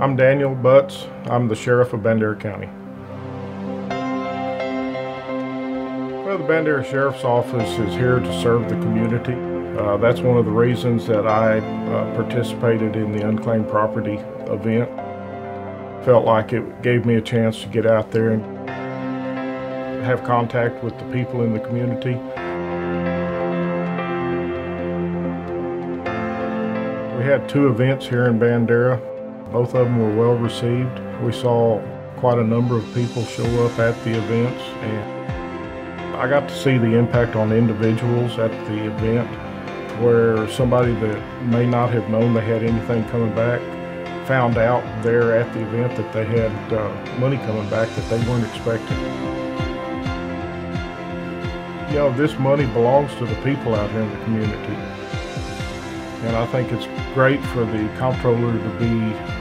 I'm Daniel Butts. I'm the sheriff of Bandera County. Well, the Bandera Sheriff's Office is here to serve the community. Uh, that's one of the reasons that I uh, participated in the unclaimed property event. Felt like it gave me a chance to get out there and have contact with the people in the community. We had two events here in Bandera. Both of them were well received. We saw quite a number of people show up at the events and I got to see the impact on individuals at the event where somebody that may not have known they had anything coming back found out there at the event that they had uh, money coming back that they weren't expecting. You know, this money belongs to the people out here in the community. And I think it's great for the comptroller to be